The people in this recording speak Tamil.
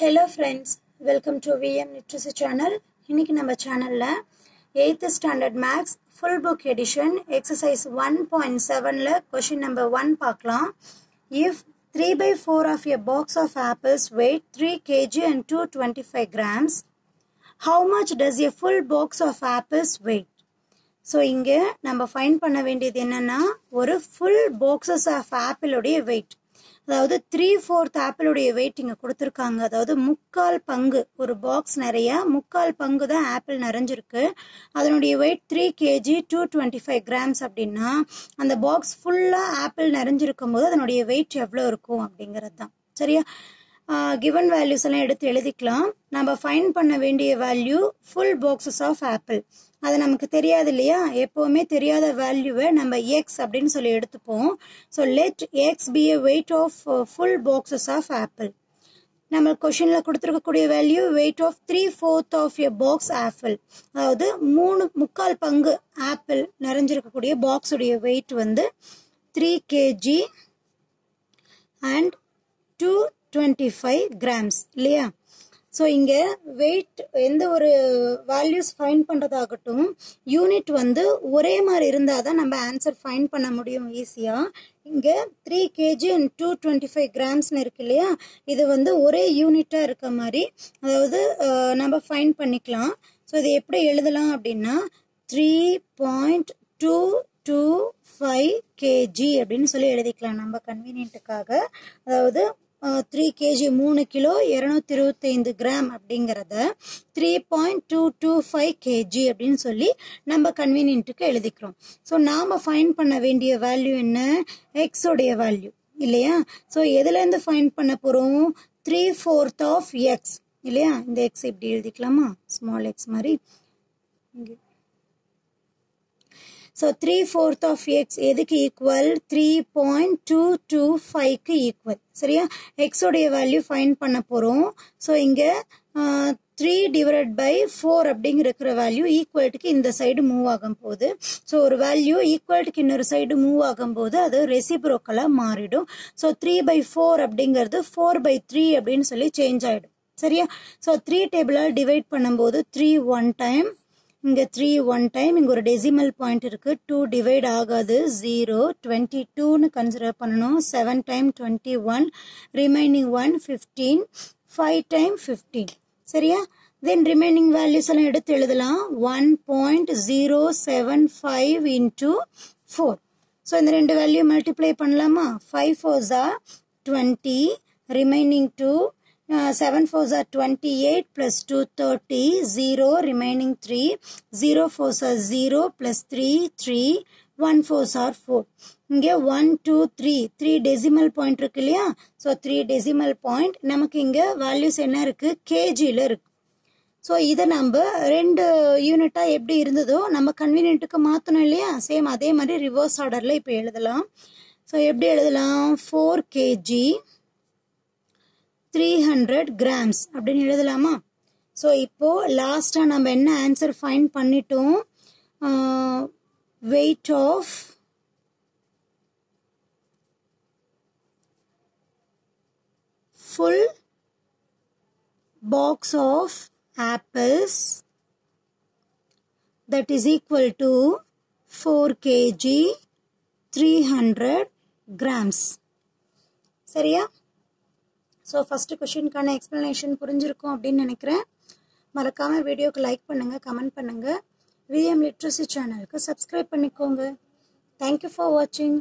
Hello friends welcome to VM literacy channel இன்றைக்கி நம்ம சேனலில் eighth standard maths full book edition exercise one point செவனில் கொஷின் நம்பர் ஒன் பார்க்கலாம். If three by four of a box of apples weight three kg and two twenty five grams how much does a full box of apples weight so இங்கே நம்ம ஃபைன் பண்ண வேண்டியது என்னென்னா ஒரு ஃபுல் பாக்ஸஸ் ஆஃப் ஆப்பிளுடைய வெயிட் அதாவது த்ரீ ஃபோர்த் ஆப்பிளுடைய வெயிட் இங்கே கொடுத்துருக்காங்க. அதாவது முக்கால் பங்கு ஒரு பாக்ஸ் நிறைய முக்கால் பங்கு தான் ஆப்பிள் நிறைஞ்சிருக்கு. அதனுடைய weight three kg two twenty five grams அப்படின்னா அந்த பாக்ஸ் ஃபுல்லாக ஆப்பிள் நிறைஞ்சிருக்கும் போது அதனுடைய வெயிட் எவ்வளோ இருக்கும் அப்படிங்கிறது தான். சரியா? கிவன் வேல்யூஸ் எல்லாம் எடுத்து எழுதிக்கலாம். நம்ம ஃபைன் பண்ண வேண்டிய value full boxes of apple அது நமக்கு தெரியாது இல்லையா எப்போவுமே தெரியாத வேல்யூவை நம்ம எக்ஸ் அப்படின்னு சொல்லி எடுத்துப்போம். So let X be a weight of full boxes of apple நம்ம கொஷினில் கொடுத்துருக்கக்கூடிய value weight of three fourth of a box apple அதாவது மூணு முக்கால் பங்கு ஆப்பிள் நிறைஞ்சிருக்கக்கூடிய பாக்ஸுடைய வெயிட் வந்து three kg and two twenty five grams இல்லையா? ஸோ இங்கே வெயிட் எந்த ஒரு வேல்யூஸ் ஃபைன் பண்ணுறதாகட்டும் யூனிட் வந்து ஒரே மாதிரி இருந்தால் தான் நம்ம ஆன்சர் ஃபைன் பண்ண முடியும் ஈஸியாக இங்கே three kg and two twenty five கிராம்ஸ்னு இருக்கு இல்லையா? இது வந்து ஒரே யூனிட்டாக இருக்க மாதிரி அதாவது நம்ம ஃபைன் பண்ணிக்கலாம். ஸோ இது எப்படி எழுதலாம் அப்படின்னா three point two two five kg அப்படின்னு சொல்லி எழுதிக்கலாம் நம்ம கன்வீனியன்ட்டுக்காக அதாவது த்ரீ கேஜி மூணு கிலோ இரநூத்தி இருபத்தைந்து கிராம் அப்படிங்கிறத three point two two five kg அப்படின்னு சொல்லி நம்ம கன்வீனியன்ட்டுக்கு எழுதிக்கிறோம். ஸோ நாம் ஃபைன் பண்ண வேண்டிய வேல்யூ என்ன? எக்ஸோடைய வேல்யூ இல்லையா? ஸோ எதுலேருந்து ஃபைன் பண்ண போகிறோம் த்ரீ ஃபோர்த் ஆஃப் எக்ஸ் இல்லையா? இந்த எக்ஸ் இப்படி எழுதிக்கலாமா? ஸ்மால் எக்ஸ் மாதிரி. இங்கே. So three fourth of X எதுக்கு equal three point two two ஃபைவ்க்கு ஈக்குவல் சரியா? எக்ஸோடைய வேல்யூ ஃபைன் பண்ண போகிறோம் ஸோ இங்கே த்ரீ டிவைட் பை ஃபோர் அப்படிங்கிற வேல்யூ ஈக்குவல்ட்டுக்கு இந்த சைடு மூவ் ஆகும் போது. ஸோ ஒரு வேல்யூ ஈக்குவல்ட்டுக்கு இன்னொரு சைடு மூவ் ஆகும்போது அது ரெசிப்ரோக்கலாக மாறிடும். ஸோ த்ரீ பை ஃபோர் அப்படிங்கிறது ஃபோர் பை த்ரீ அப்படின்னு சொல்லி சேஞ்ச் ஆகிடும் சரியா? ஸோ த்ரீ டேபிளால் டிவைட் பண்ணும்போது த்ரீ ஒன் டைம் இங்கே த்ரீ ஒன் டைம் இங்கே ஒரு டெசிமல் பாயிண்ட் இருக்குது டூ டிவைட் ஆகாது ஜீரோ டுவெண்ட்டி டூன்னு கன்சிடர் பண்ணணும். Seven time twenty one remaining one fifteen five time fifteen சரியா? தென் ரிமைனிங் வேல்யூஸ் எல்லாம் எடுத்து எழுதலாம். One point zero seven five into four so இந்த ரெண்டு வேல்யூ மல்டிப்ளை பண்ணலாமா? Five ஃபோர்ஸா twenty remaining two seven fours are twenty eight plus two thirty zero remaining three zero fours are zero plus three three one fours are four இங்கே one two three three decimal point இருக்கு இல்லையா? ஸோ த்ரீ டெசிமல் பாயிண்ட் நமக்கு இங்கே வேல்யூஸ் என்ன இருக்குது கேஜியில் இருக்கு. ஸோ இதை நம்ம ரெண்டு யூனிட்டாக எப்படி இருந்ததோ நம்ம கன்வீனியன்ட்டுக்கு மாற்றணும் இல்லையா? சேம் அதே மாதிரி ரிவர்ஸ் ஆர்டரில் இப்போ எழுதலாம். ஸோ எப்படி எழுதலாம்? Four kg three hundred grams அப்படின்னு எழுதலாமா? ஸோ இப்போது லாஸ்ட்டாக நம்ம என்ன ஆன்சர் ஃபைன் பண்ணிட்டோம்? Weight of full box of apples that is equal to four kg three hundred grams சரியா? ஸோ ஃபஸ்ட்டு கொஷினுக்கான எக்ஸ்ப்ளனேஷன் புரிஞ்சிருக்கும் அப்படின்னு நினைக்கிறேன். மறக்காமல் வீடியோக்கு லைக் பண்ணுங்கள் கமெண்ட் பண்ணுங்கள் விஎம் லிட்ரஸி சேனலுக்கு சப்ஸ்கிரைப் பண்ணிக்கோங்க. தேங்க்யூ ஃபார் வாட்சிங்